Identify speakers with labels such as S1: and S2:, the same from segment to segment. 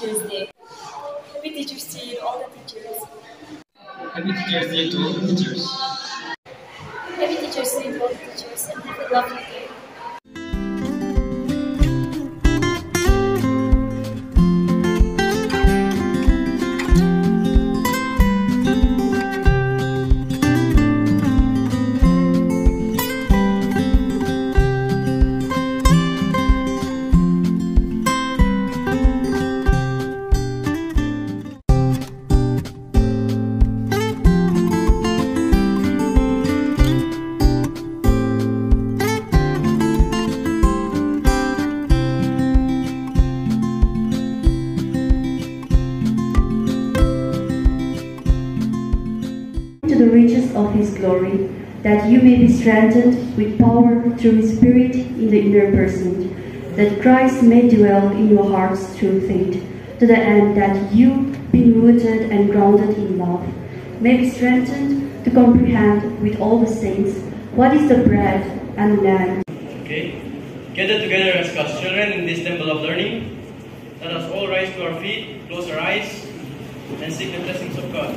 S1: Teachers Day. Happy Teachers Day to all the teachers.
S2: Happy Teachers Day to all the teachers.
S3: You may be strengthened with power through his Spirit in the inner person, that Christ may dwell in your hearts through faith, to the end that you, being rooted and grounded in love, may be strengthened to comprehend with all the saints what is the breadth and length
S4: Okay? Gathered together as God's children in this temple of learning, let us all rise to our feet, close our eyes, and seek the blessings of God.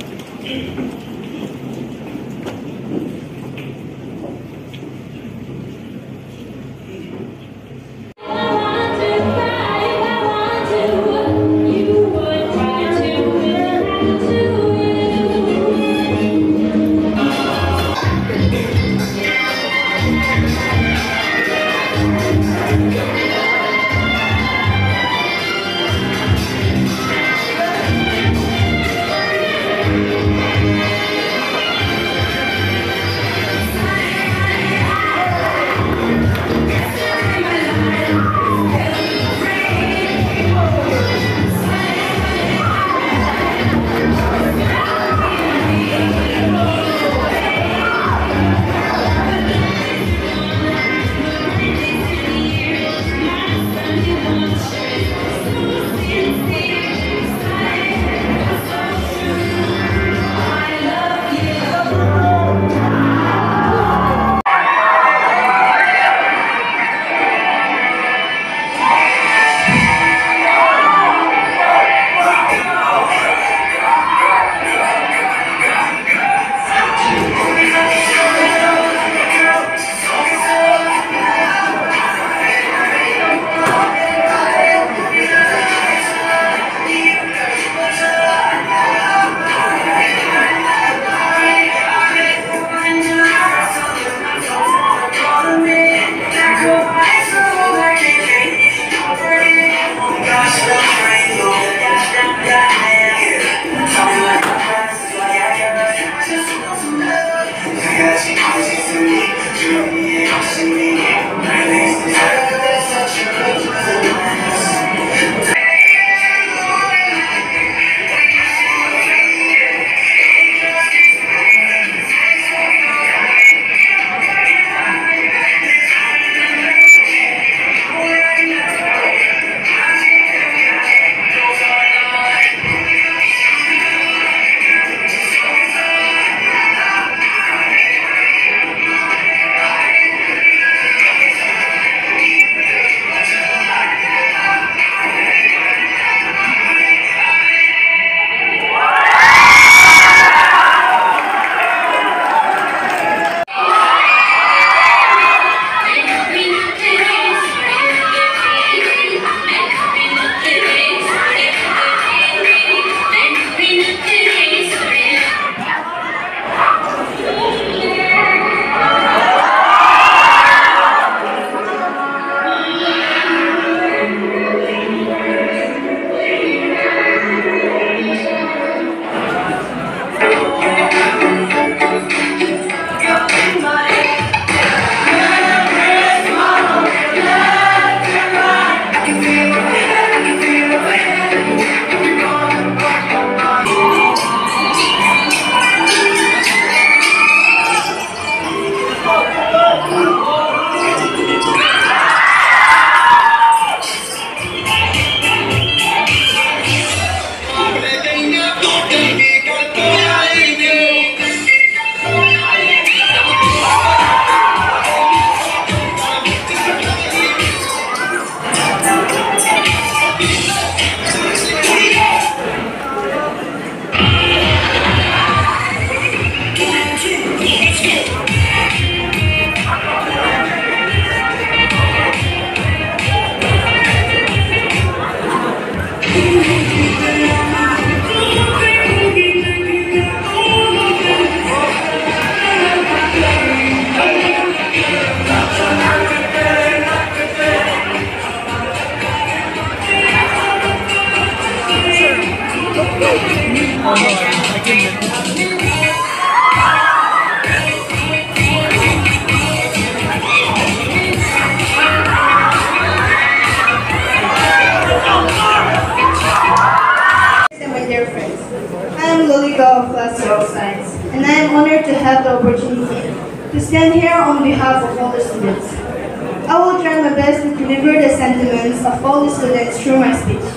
S5: Of all the students through my speech.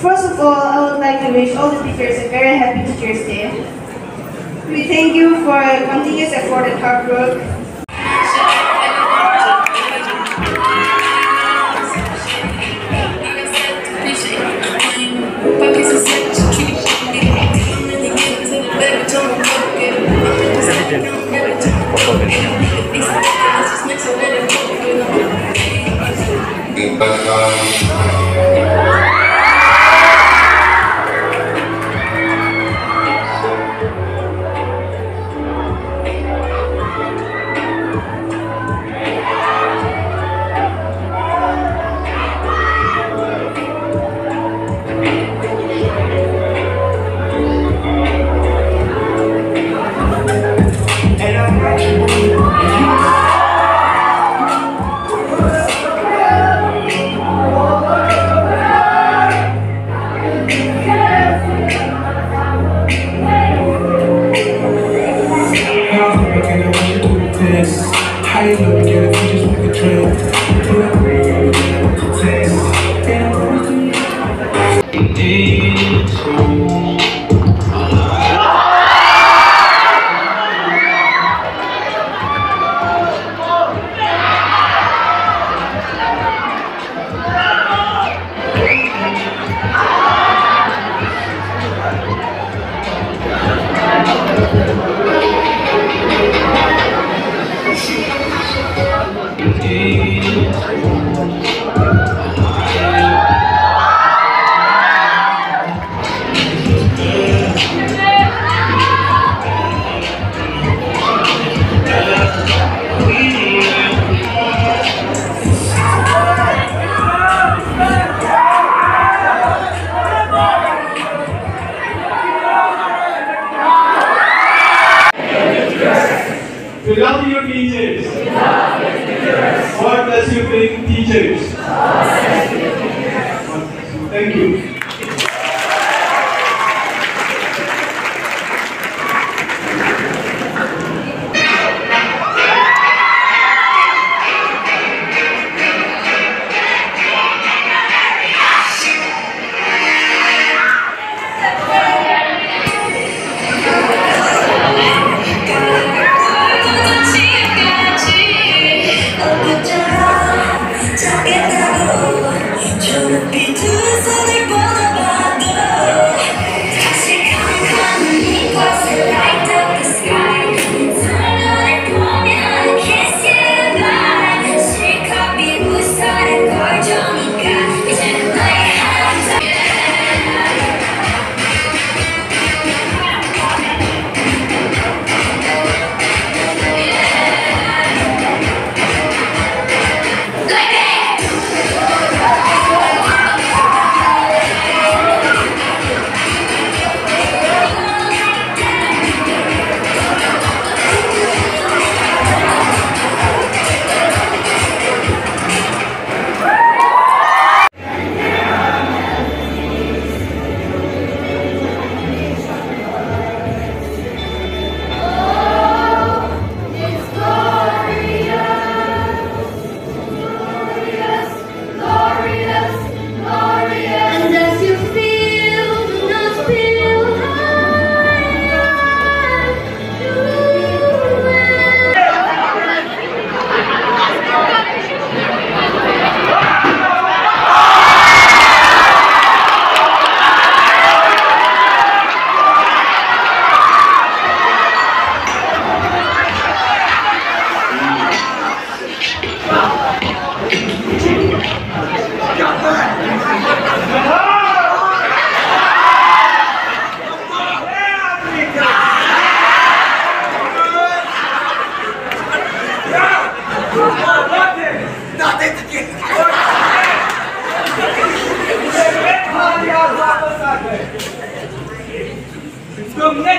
S5: First of all, I would like to wish all the teachers a very happy Teachers' Day. We thank you for your continuous effort and hard work
S6: How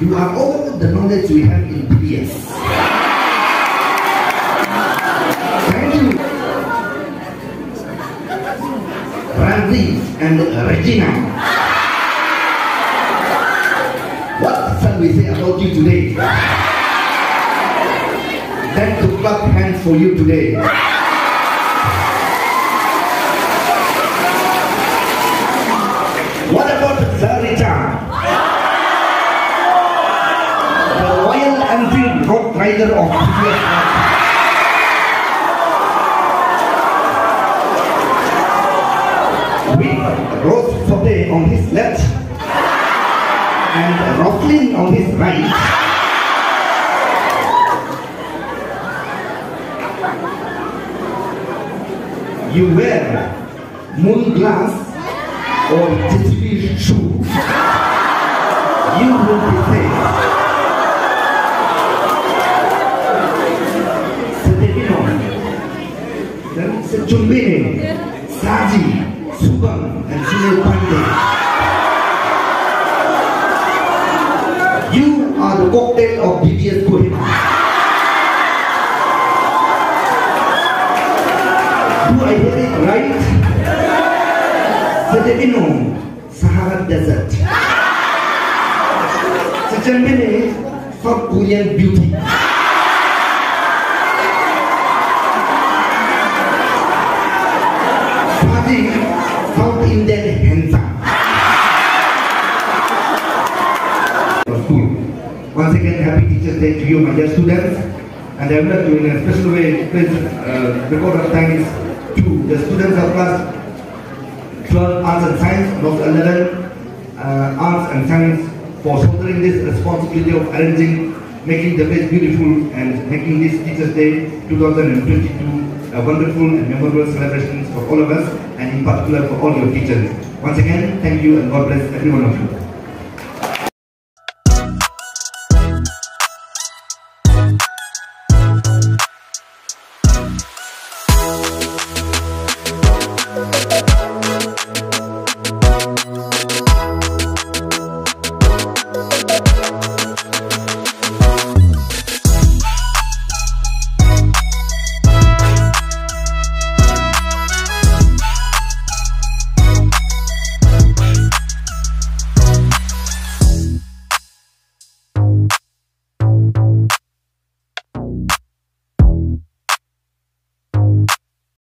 S6: You
S7: are all the knowledge we have in PS. Thank you. Randy and Regina. What shall we say about you today? Then to clap hands for you today. Of previous With Rose Sote on his left and Roslyn on his right. You wear moon glass dan Saji, Subang, and Sunil Pandey. You are the cocktail of BTS Kohima. Do I hear it right? Sejak minum Sahara Desert. Sejak ini South Korean Beauty. Happy Teachers Day to you, my dear students. And I would like to, in a special way, uh, record our thanks to the students of class 12 Arts and Science, also 11 uh, Arts and Science for shouldering this responsibility of arranging, making the place beautiful and making this Teachers Day 2022 a wonderful and memorable celebrations for all of us and in particular for all your teachers. Once again, thank you and God bless every one of you.